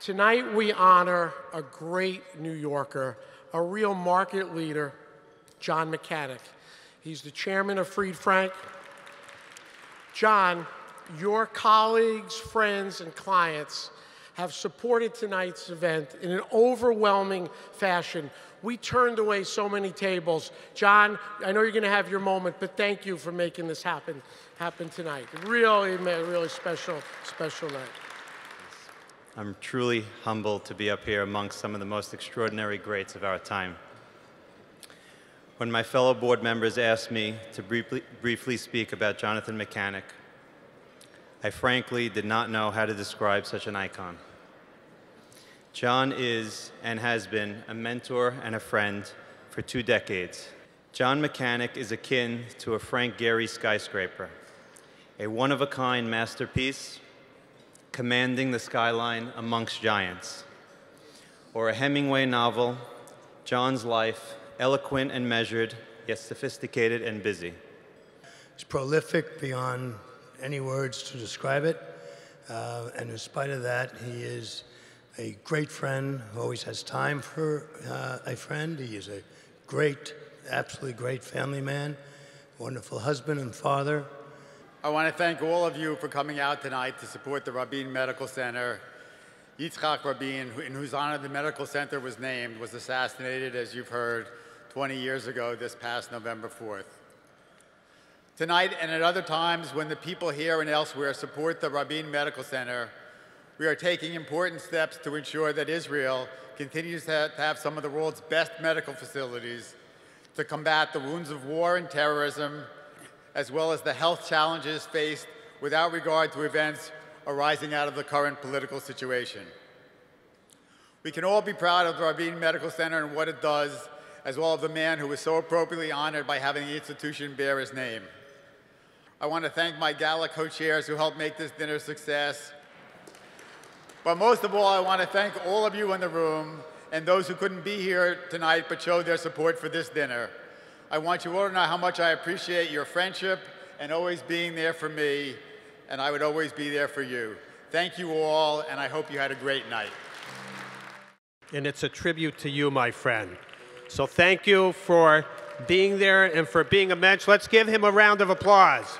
Tonight, we honor a great New Yorker, a real market leader, John Mechanic. He's the chairman of Fried Frank. John, your colleagues, friends, and clients have supported tonight's event in an overwhelming fashion. We turned away so many tables. John, I know you're going to have your moment, but thank you for making this happen happen tonight. Really, really special, special night. I'm truly humbled to be up here amongst some of the most extraordinary greats of our time. When my fellow board members asked me to briefly, briefly speak about Jonathan Mechanic, I frankly did not know how to describe such an icon. John is and has been a mentor and a friend for two decades. John Mechanic is akin to a Frank Gehry skyscraper, a one-of-a-kind masterpiece Commanding the Skyline Amongst Giants, or a Hemingway novel, John's life, eloquent and measured, yet sophisticated and busy. It's prolific beyond any words to describe it. Uh, and in spite of that, he is a great friend who always has time for uh, a friend. He is a great, absolutely great family man, wonderful husband and father. I want to thank all of you for coming out tonight to support the Rabin Medical Center. Yitzhak Rabin, in whose honor the medical center was named, was assassinated, as you've heard, 20 years ago this past November 4th. Tonight and at other times when the people here and elsewhere support the Rabin Medical Center, we are taking important steps to ensure that Israel continues to have some of the world's best medical facilities to combat the wounds of war and terrorism as well as the health challenges faced without regard to events arising out of the current political situation. We can all be proud of the Rabin Medical Center and what it does, as well as the man who was so appropriately honored by having the institution bear his name. I want to thank my gala co-chairs who helped make this dinner a success. But most of all, I want to thank all of you in the room and those who couldn't be here tonight but showed their support for this dinner. I want you all to know how much I appreciate your friendship and always being there for me, and I would always be there for you. Thank you all, and I hope you had a great night. And it's a tribute to you, my friend. So thank you for being there and for being a mensch. Let's give him a round of applause.